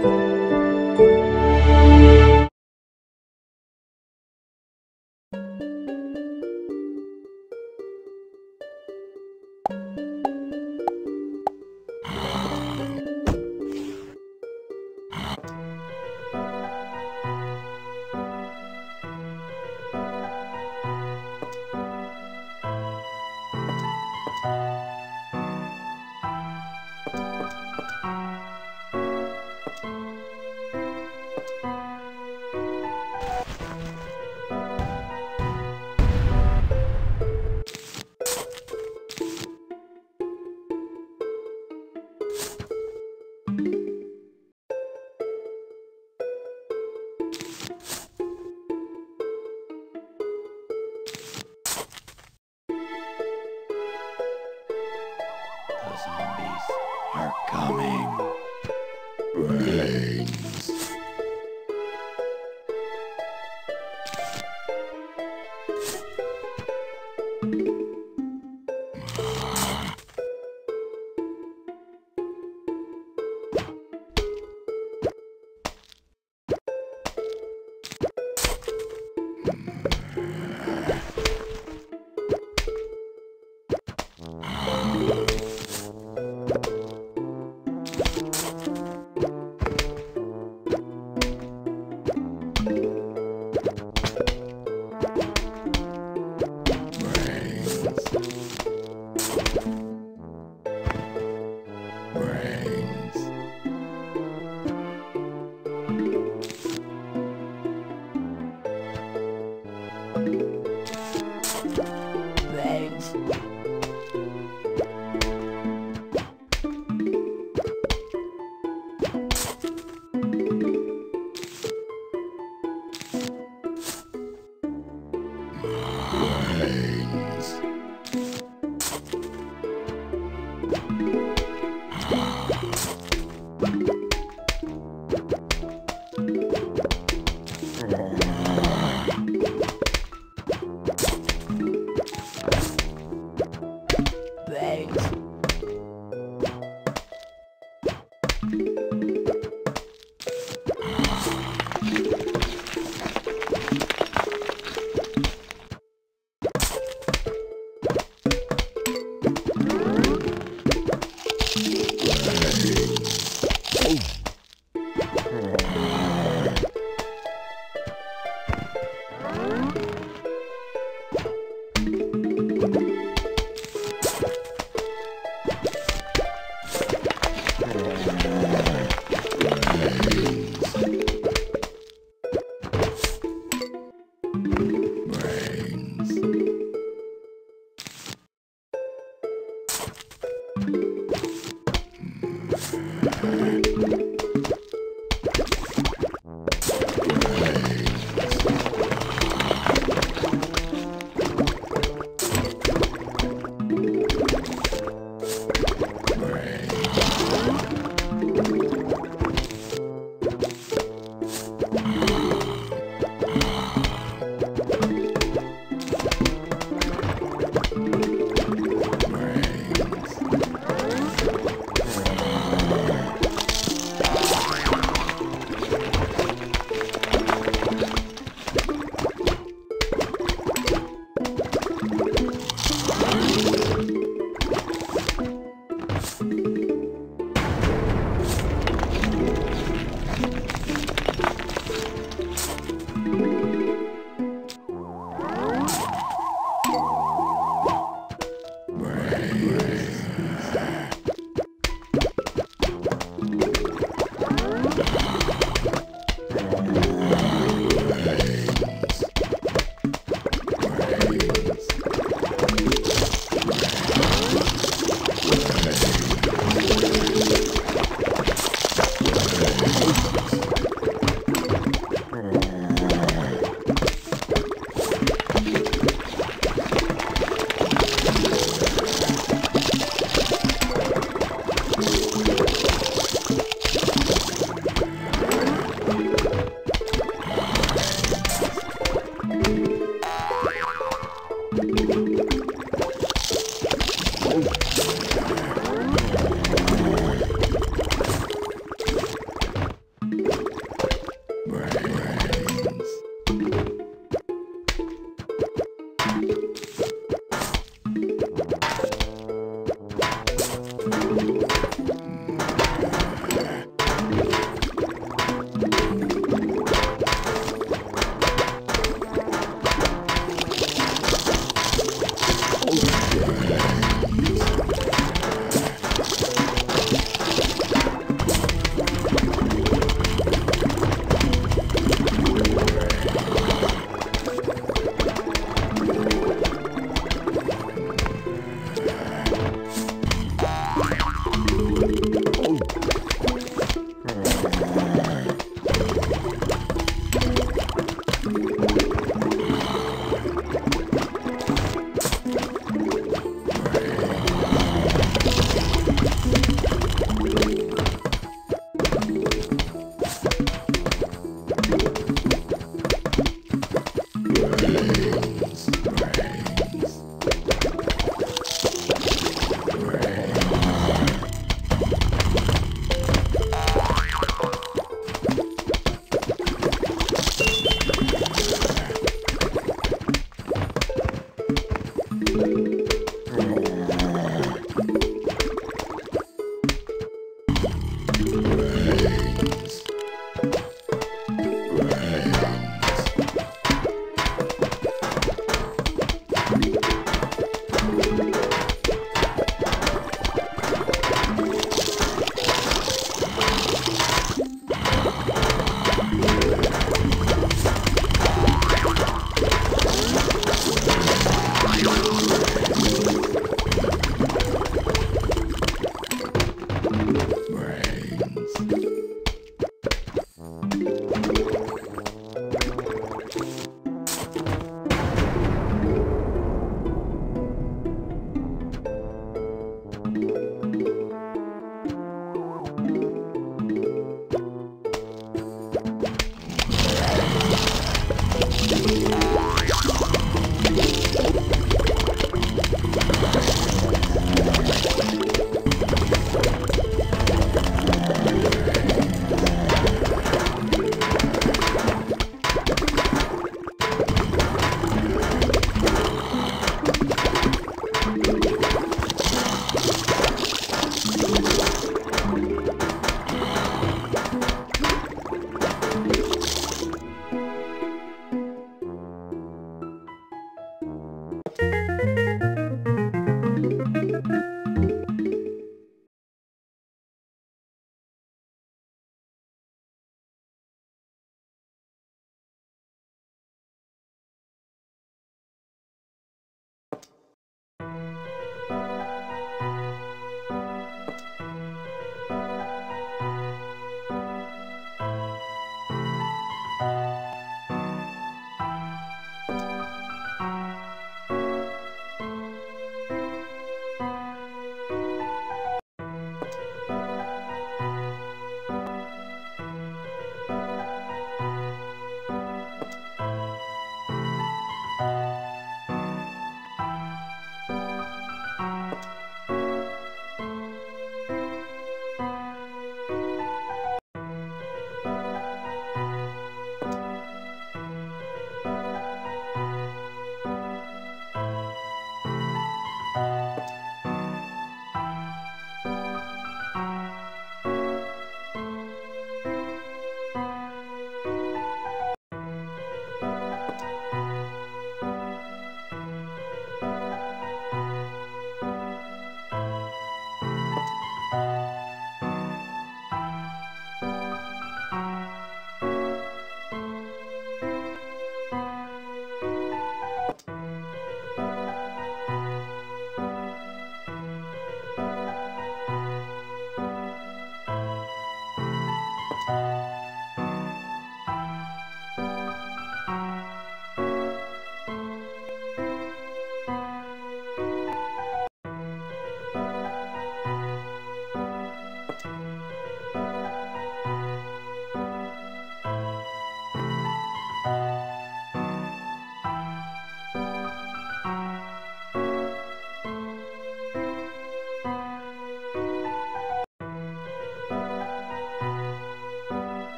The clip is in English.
The zombies are coming. Brains.